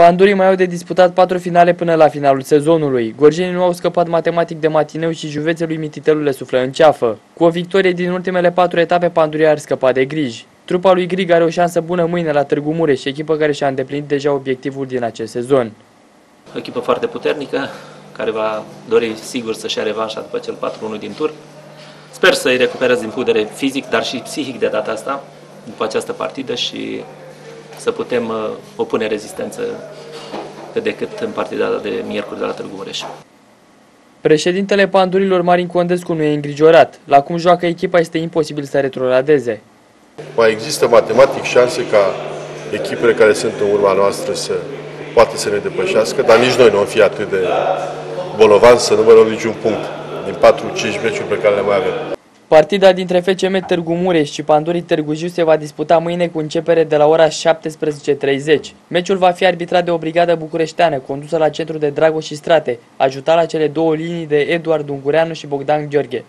Pandurii mai au de disputat patru finale până la finalul sezonului. Gorjenii nu au scăpat matematic de matineu și juvețul lui Mititelul le suflă în ceafă. Cu o victorie din ultimele patru etape, Pandurii ar scăpa de griji. Trupa lui Grig are o șansă bună mâine la Târgu Mureș, echipă care și-a îndeplinit deja obiectivul din acest sezon. O echipă foarte puternică, care va dori sigur să-și ia revanșa după cel 4-1 din tur. Sper să-i recuperez din pudere fizic, dar și psihic de data asta, după această partidă și să putem uh, opune rezistență pe decât în partida de miercuri de la Târgu Mureș. Președintele Pandurilor Marin Condescu nu e îngrijorat. La cum joacă echipa este imposibil să retroladeze. Mai există matematic șanse ca echipele care sunt în urma noastră să poate să ne depășească, dar nici noi nu am fi atât de bolovan să nu luăm niciun punct din 4-5 meciuri pe care le mai avem. Partida dintre FCM Târgu Mureș și Pandurii Târgu Jiu se va disputa mâine cu începere de la ora 17.30. Meciul va fi arbitrat de o brigadă bucureșteană condusă la centru de Dragoș și Strate, ajutat la cele două linii de Eduard Ungureanu și Bogdan Gheorghe.